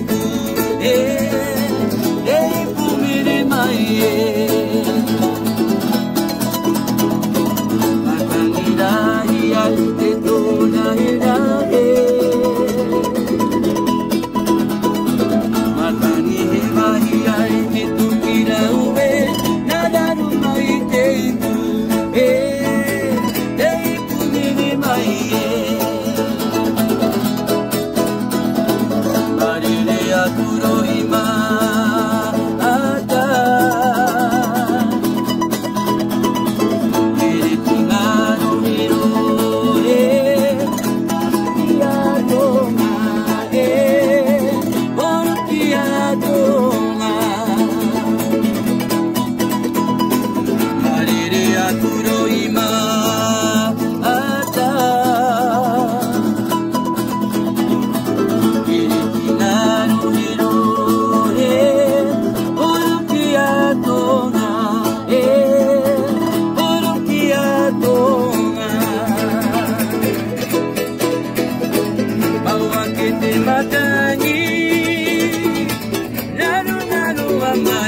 comigo. Eu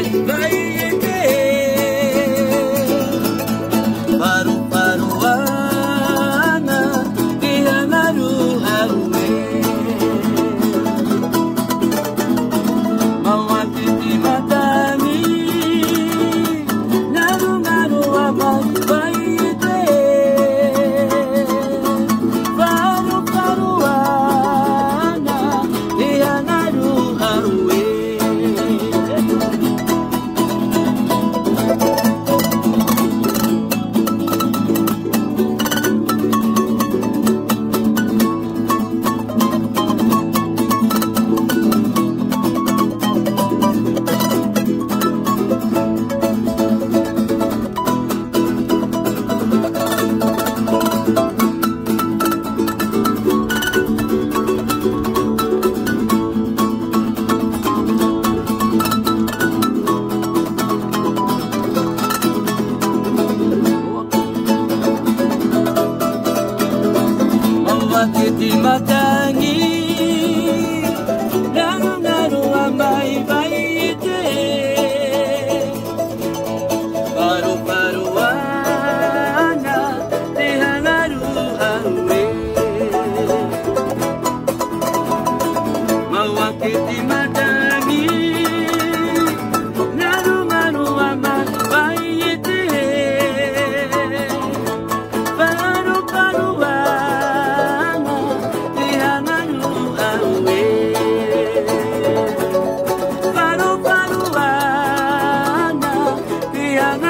Bye. que tu m'atteignes Maria.